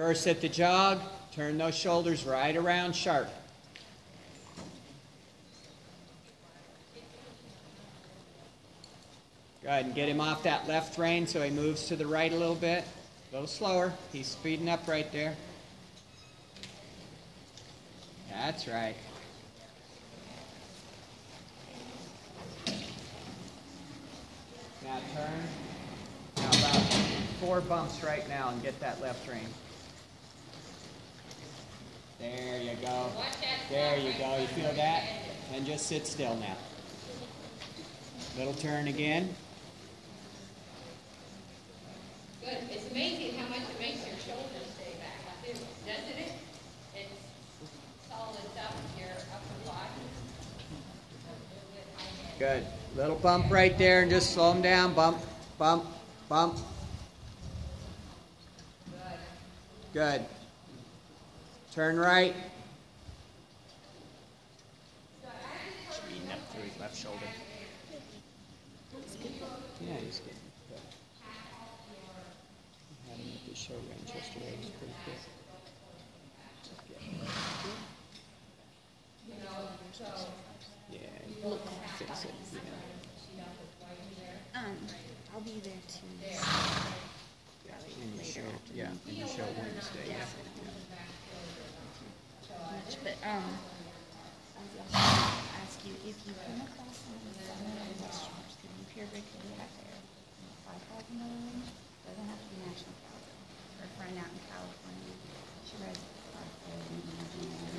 First at the jog, turn those shoulders right around sharp. Go ahead and get him off that left rein so he moves to the right a little bit. A little slower. He's speeding up right there. That's right. Now turn. Now about four bumps right now and get that left rein. There you go. There you go. You feel that? And just sit still now. Little turn again. Good. It's amazing how much it makes your shoulders stay back, too, doesn't it? It's solid up your upper body. Good. Little bump right there and just slow them down. Bump, bump, bump. Good. Turn right. Speeding up through his left shoulder. Yeah, he's good. Had him at the show range yesterday. He's pretty quick. Yeah, fix it. Yeah. Um, I'll be there too. And you show, yeah, and you show Wednesday. Yeah. But um, I ask you if you come across someone of in the restaurants, could you peer break could be out there? Five thousand dollars doesn't have to be national caliber. Her friend out in California, she rides reads five thousand.